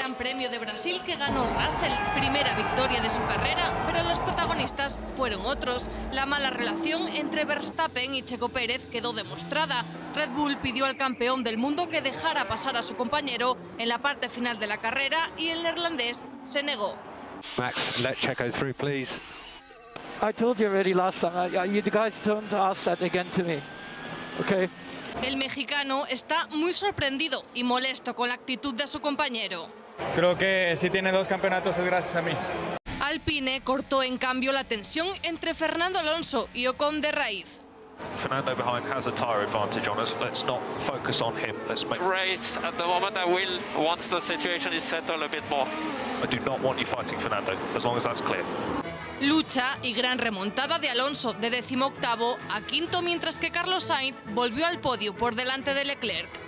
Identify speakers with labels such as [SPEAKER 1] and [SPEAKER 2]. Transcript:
[SPEAKER 1] Gran Premio de Brasil que ganó Russell, primera victoria de su carrera, pero los protagonistas fueron otros. La mala relación entre Verstappen y Checo Pérez quedó demostrada. Red Bull pidió al campeón del mundo que dejara pasar a su compañero en la parte final de la carrera y el neerlandés se negó.
[SPEAKER 2] Max, let Checo through, please.
[SPEAKER 3] I told you already last time. You guys don't ask that again to me. Okay?
[SPEAKER 1] El mexicano está muy sorprendido y molesto con la actitud de su compañero.
[SPEAKER 4] Creo que si tiene dos campeonatos es gracias a mí.
[SPEAKER 1] Alpine cortó en cambio la tensión entre Fernando Alonso y Ocon de raíz.
[SPEAKER 2] Fernando behind has a tyre advantage on us. Let's not focus on him. Let's make.
[SPEAKER 5] Race at the moment. I will once the situation is settled a bit more.
[SPEAKER 2] I do not want you fighting Fernando, as long as that's clear.
[SPEAKER 1] Lucha y gran remontada de Alonso de decimoctavo a quinto, mientras que Carlos Sainz volvió al podio por delante de Leclerc.